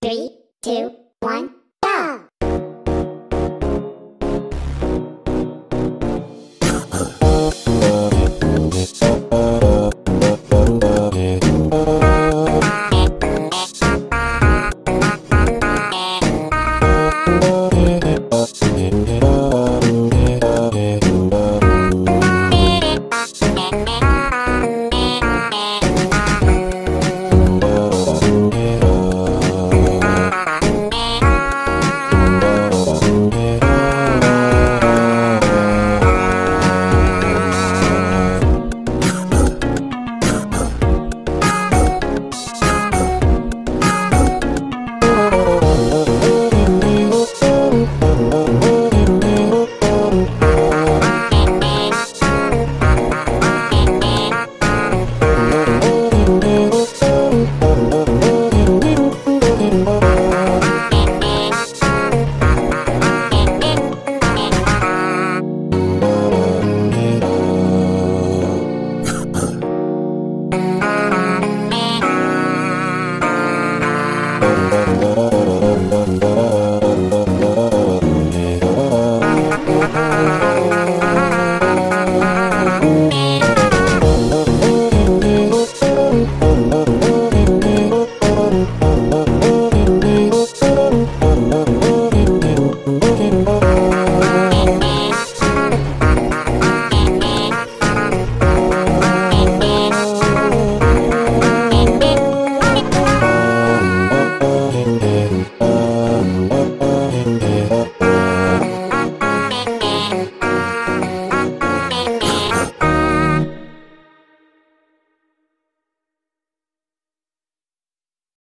Three, two, one.